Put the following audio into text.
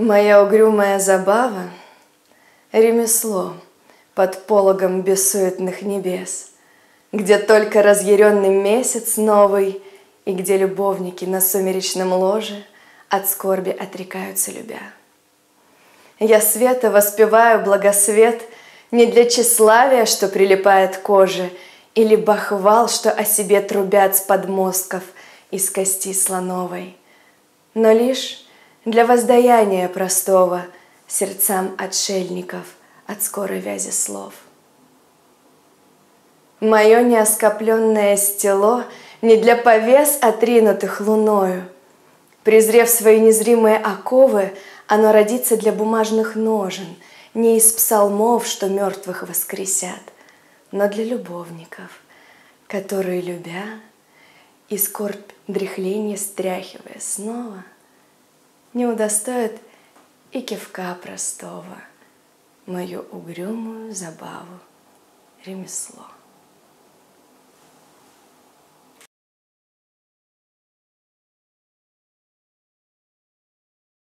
Моя угрюмая забава — ремесло под пологом бессуетных небес, Где только разъяренный месяц новый И где любовники на сумеречном ложе От скорби отрекаются любя. Я света воспеваю благосвет Не для тщеславия, что прилипает к коже, Или бахвал, что о себе трубят с подмостков Из кости слоновой, но лишь для воздаяния простого сердцам отшельников от скорой вязи слов. Мое неоскопленное стело не для повес, отринутых луною. Презрев свои незримые оковы, оно родится для бумажных ножен, не из псалмов, что мертвых воскресят, но для любовников, которые, любя, и скорбь дряхления стряхивая снова — не удостоит и кивка простого, мою угрюмую забаву ремесло.